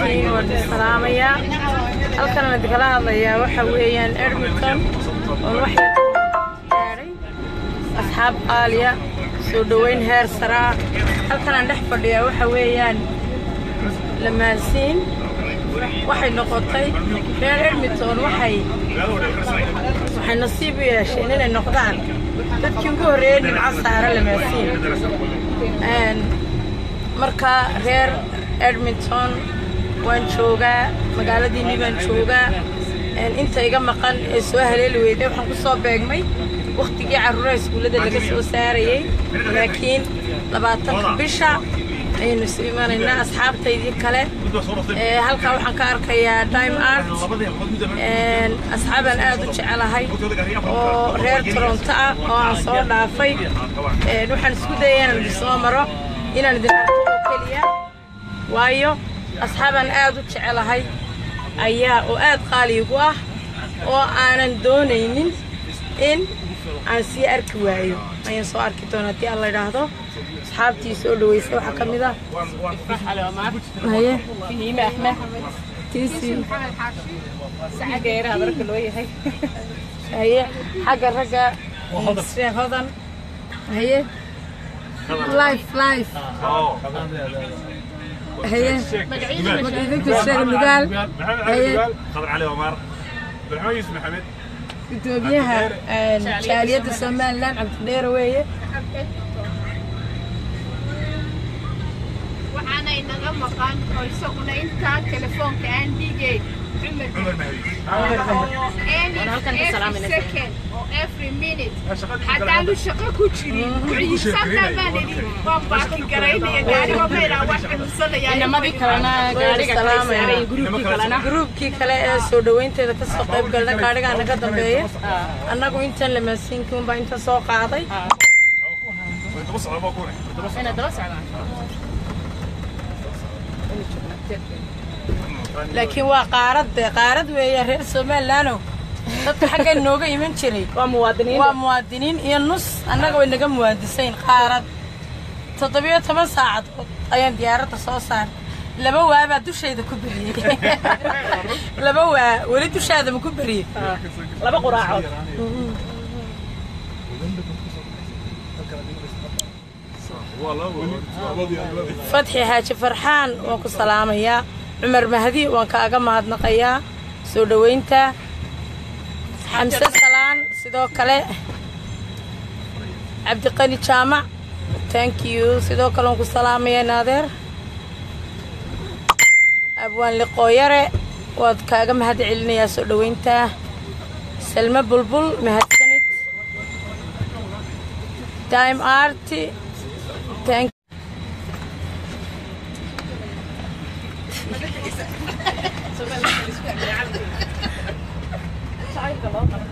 salaamayaa halkanaan idinkala hadlayaa waxa weeyaan edmonton oon wax yar gaadhay asxaab qaaliya soo dhoweyn heer saraa halkanaan dhex fadhiyaa waxa weeyaan lamaansiin وحي نقطتي غير علمتون وحي. وحي نصيبي يا شيخ إننا نقطان تبكي نقولي إن العصر على المسيح مركا غير علمتون وان شوغا مقالة ديني وان شوغا إنت إيقا مقال سوهل الويدة وحن قصوا باقمي وقت جي عروري سقولة دلقصوا ساري لكن لباتن خبشا ayaynu isu imanaynaa asxaabtaydii kale. Halkaa waxaan ka arkayaa dime art. Asxaabaan aad u jecelahay oo reer toronto ah oo aan soo dhaafay. Waxaan isku dayay inaan idin soo maro inaan idin arko oo keliya. Waayo asxaabaan aad u jecelahay ayaa oo aad qaali igu ah oo aanan doonaynin in aan sii arki waayo ayaan soo arki doona haddii alla idhaahdo asxaabtii soo dhaweysay waxaa ka mid ah haye فهيمة أحمد tiisi سعد يرى برك الوجه haye xagga ragga sheekh hodan haye life life haye idinku sheeg nugaal haye خضر علي عمر بالحمد يوسف محمد الدوبيها آه، شعليات السمان لأن عبد الدير ويه معانا انه مكان سوقنا أنت كأن تليفونك ان بي جي عمر مهدي. عمر مهدي عمر مهدي عمر مهدي عمر لكن وقارد قارد ويا غير سومال لانو. حق النوبة يمن شري. ومواطنين ومواطنين هي إيه النص. أنا قوي نقا مهندسين قارد. تطبيعة ثمان ساعات. أيام ديارة تصوصار لما هو ما دوش هذا كبري. لما هو ولد دوش هذا مكبري. آه. لما قراعة. Fatxi xaaji farxaan waan ku salaamayaa cumar mahdi waan kaaga mahadnaqayaa soo dhoweynta xamse salaan sidoo kale. Cabdiqani jaamac thank you. Sidoo kale waan ku salaamayaa naadeer. Abwaan liqooyare waad kaaga mahad celinayaa soo dhoweynta salme bulbul mahadsanid. Time arti Thank you.